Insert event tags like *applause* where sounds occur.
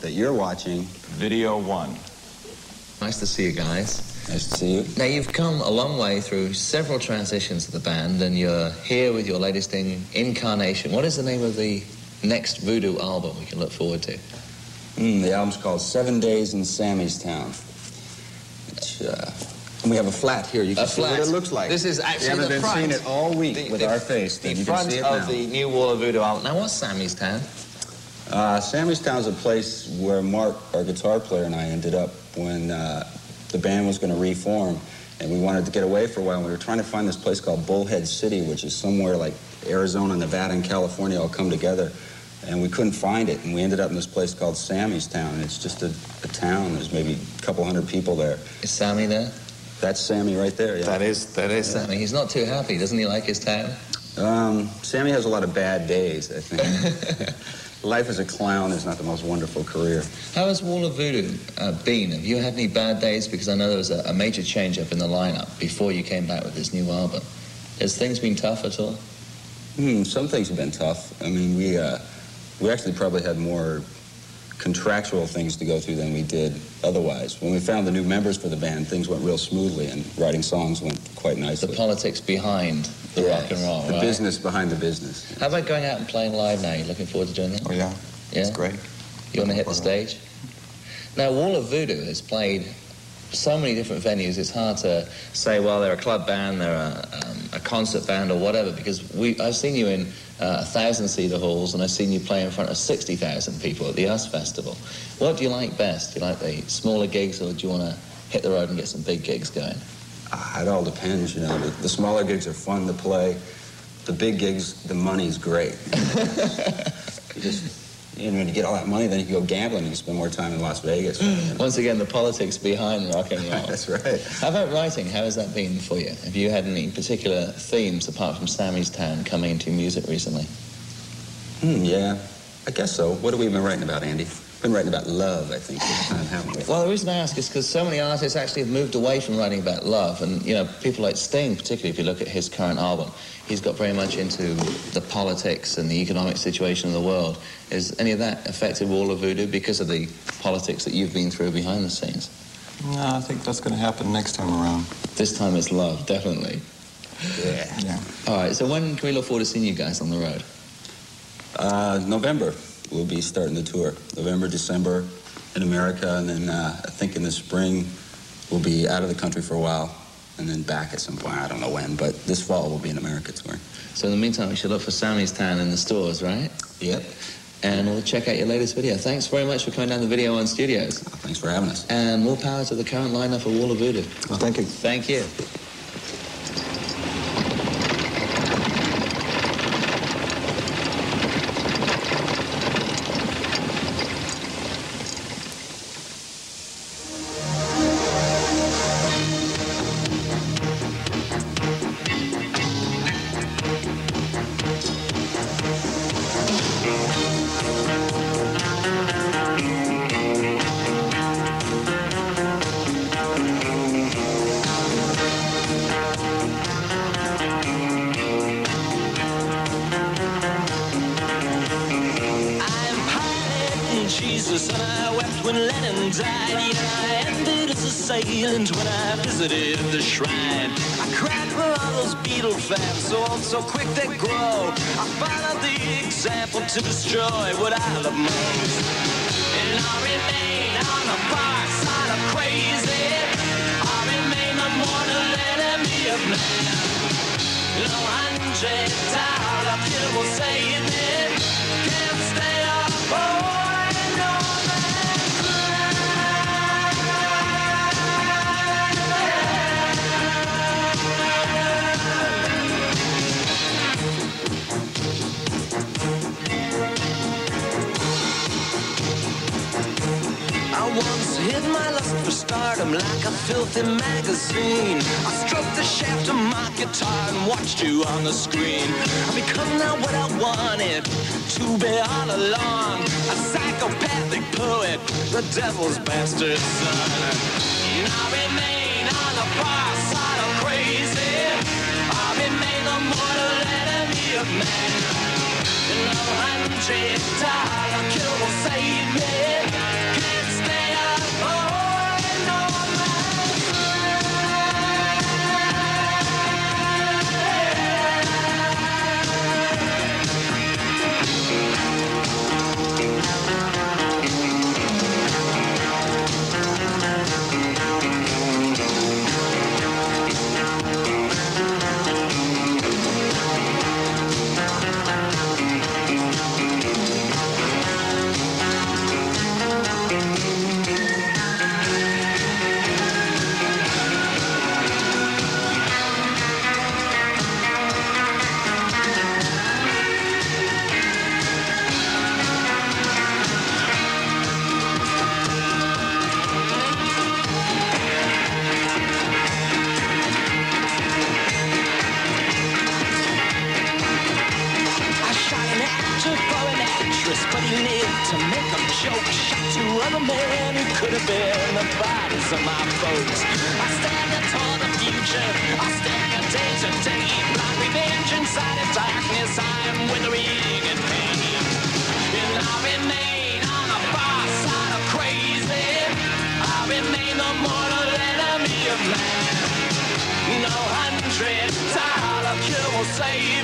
that you're watching Video One. Nice to see you guys. Nice to see you. Now, you've come a long way through several transitions of the band, and you're here with your latest thing, Incarnation. What is the name of the next Voodoo album we can look forward to? Mm, the album's called Seven Days in Sammy's Town. Which, uh, and we have a flat here. You can A see what it looks like. This is actually You haven't the been front. seeing it all week The- with the- our face. The you front can see it of now. the new Wall of Voodoo album. Now, what's Sammy's Town? Uh, Sammy's Town's a place where Marc, our guitar player, and I ended up when uh, the band was going to reform, and we wanted to get away for a while. And we were trying to find this place called Bullhead City, which is somewhere like Arizona, Nevada, and California all come together. And we couldn't find it, and we ended up in this place called Sammy's Town. It's just a, a town. There's maybe a couple hundred people there. Is Sammy there? That's Sammy right there. Yeah. That is, that is Sammy. He's not too happy. Doesn't he like his town? Um, Sammy has a lot of bad days, I think. *laughs* Life as a clown is not the most wonderful career. How has Wall of Voodoo uh, been? Have you had any bad days? Because I know there was a, a major change up in the lineup before you came back with this new album. Has things been tough at all? Hmm, some things have been tough. I mean, we uh, we actually probably had more contractual things to go through than we did otherwise. When we found the new members for the band, things went real smoothly, and writing songs went quite nicely. The politics behind the Yes, rock and roll, the right? business behind the business. How about going out and playing live now? You looking forward to doing that? Oh, yeah. Yeah? It's great. You want to hit the stage? Now, Wall of Voodoo has played so many different venues. It's hard to say, well, they're a club band, they're a, um, a concert band, or whatever. Because we, I've seen you in uh, a thousand-seater halls, and I've seen you play in front of sixty thousand people at the US Festival. What do you like best? Do you like the smaller gigs, or do you want to hit the road and get some big gigs going? Ah, it all depends, you know. The, the smaller gigs are fun to play. The big gigs, the money's great. *laughs* you just, you know, when you get all that money, then you can go gambling and spend more time in Las Vegas. you know. Once again, the politics behind rock and roll. *laughs* That's right. How about writing? How has that been for you? Have you had any particular themes apart from Sammy's Town coming into music recently? Hmm, yeah, I guess so. What have we been writing about, Andy? Been writing about love, I think, this time, haven't we? Well, the reason I ask is because so many artists actually have moved away from writing about love. And, you know, people like Sting, particularly if you look at his current album, he's got very much into the politics and the economic situation of the world. Has any of that affected Wall of Voodoo because of the politics that you've been through behind the scenes? No, I think that's going to happen next time around. This time it's love, definitely. Yeah. Yeah. All right, so when can we look forward to seeing you guys on the road? Uh, November, we'll be starting the tour. November, December in America, and then uh, I think in the spring we'll be out of the country for a while, and then back at some point. I don't know when, but this fall we'll be in America touring. So in the meantime, we should look for Sammy's Town in the stores, right? Yep. And we'll check out your latest video. Thanks very much for coming down to Video One Studios. Thanks for having us. And more power to the current lineup of Wall of Voodoo. Well, thank you. Thank you. Yeah, I ended a assailant when I visited the shrine. I cried for all those Beatle fans, so old, so quick they grow. I followed the example to destroy what I love most. And I remain on the far side of crazy. I remain the mortal enemy of man. No hundred dollar hid my lust for stardom like a filthy magazine. I stroked the shaft of my guitar and watched you on the screen. I become now what I wanted to be all along. A psychopathic poet, the devil's bastard son. And I remain on the far side of crazy. I remain the mortal enemy of man. No hundred dollar kill will save me. other man who could have been the bodies of my folks. I stand up toward the future. I stand up to day. Blind revenge inside of darkness. I am withering in pain, and I remain on the far side of crazy. I remain the mortal enemy of man. No hundred dollar cure will save.